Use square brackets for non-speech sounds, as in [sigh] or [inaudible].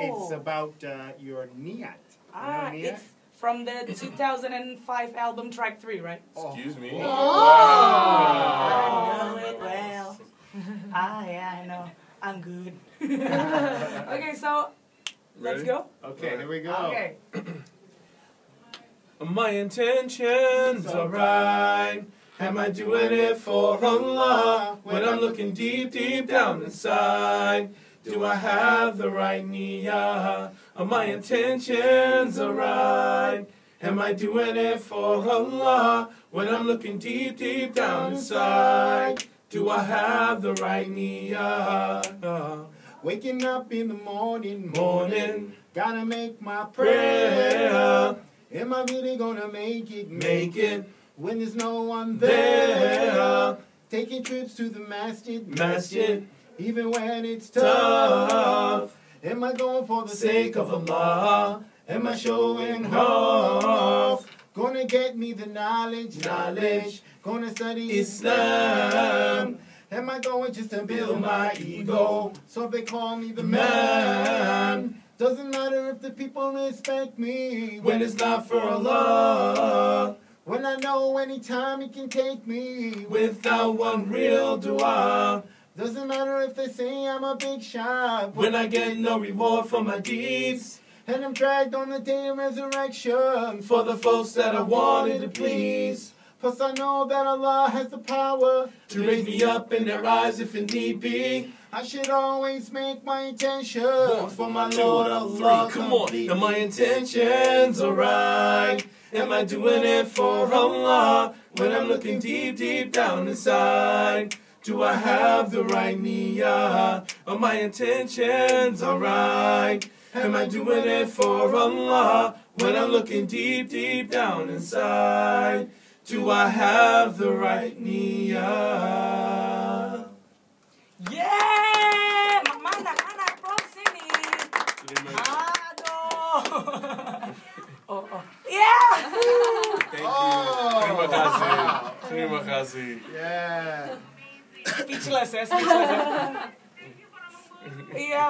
It's about uh, your Niat. ah, you know Niat? it's from the 2005 album track 3, right? Excuse me. Oh, I know it well. [laughs] ah, yeah, I know. I'm good. [laughs] okay, so let's Ready? go. Okay, here we go. Okay. [clears throat] My intentions are right. Am I doing it for Allah? When I'm looking deep, deep down inside, do I have the right niyyah? Are my intentions are right? Am I doing it for Allah? When I'm looking deep, deep down inside, do I have the right niyyah? Waking up in the morning, Morning Gotta make my prayer. Am I really gonna make it? make it When there's no one there. there. Taking trips to the masjid. Masjid. Even when it's Tough. Am I going for the sake of Allah, Am I showing off? Gonna get me the knowledge, Knowledge. Gonna study Islam. Am I going just to build my ego? So they call me the man. man. Doesn't matter if the people respect me. When it's not for Allah, When I know anytime He can take me. without one real dua, Doesn't matter if they say I'm a big shot. when I get no reward for my deeds, And I'm dragged on the day of resurrection. for the folks that I wanted to please, Plus I know that Allah has the power. to raise me up in their eyes if it need be. I should always make my intention For my Lord Allah, come on. Am my intentions are right? Am I doing it for Allah? When I'm looking deep, deep down inside, do I have the right niyyah? Are my intentions alright? Am I doing it for Allah? When I'm looking deep, deep down inside, do I have the right niyyah? Yeah! Mana, mana, from sini. Oh, oh. Yeah! Thank Oh, Terima kasih. Terima kasih. Yeah. Speechless ya, speechless ya. Iya.